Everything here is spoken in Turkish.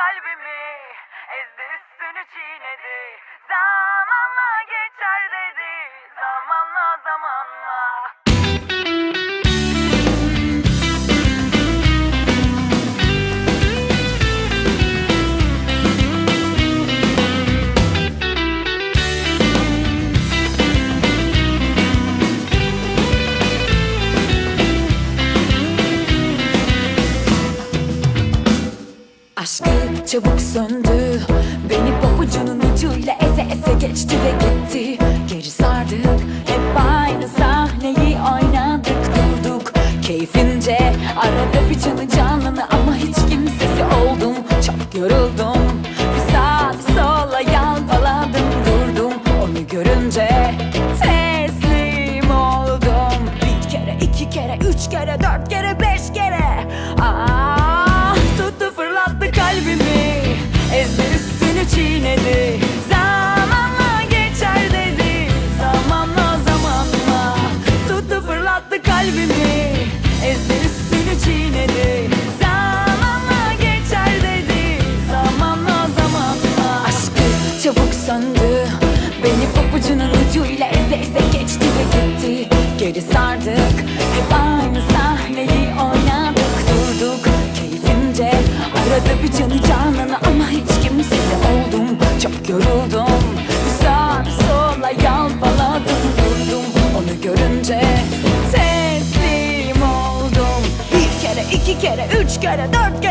kalbimi Ezdi üstünü çiğnedi. Zamanla geçer dedi Zamanla zamanla çabuk söndü. Beni pabucunun ucuyla eze eze geçti ve gitti. Geri sardık hep aynı sahneyi oynadık durduk. Keyfince arada bir canı canını ama hiç kimsesi oldum. Çok yoruldum Söndü Beni pabucunun ucuyla eze eze geçti ve gitti. Geri sardık Hep aynı sahneyi oynadık. Durduk Keyfince arada bir canı canını ama hiç kimsesi oldum. Çok yoruldum bir sola yalpaladım durdum. Onu görünce teslim oldum. Bir kere iki kere üç kere dört